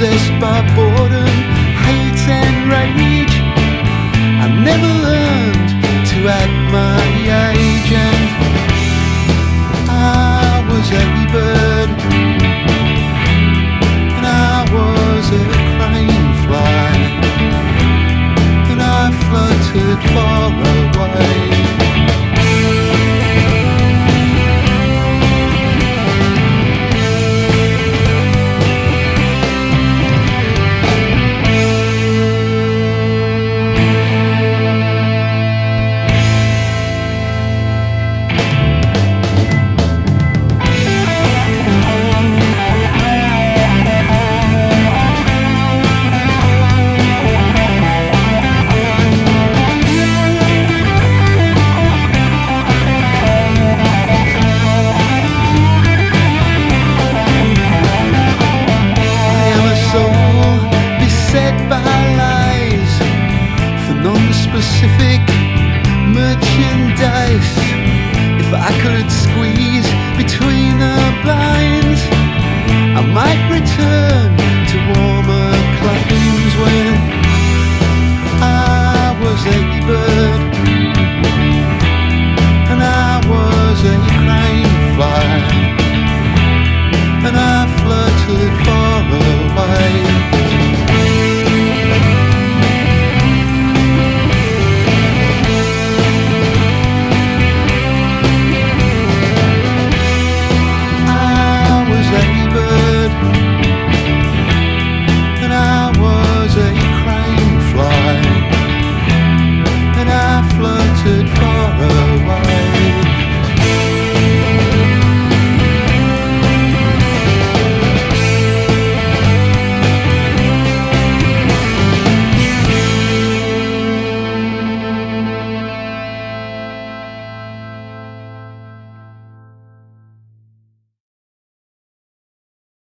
es vapor. if I could squeeze between the bars.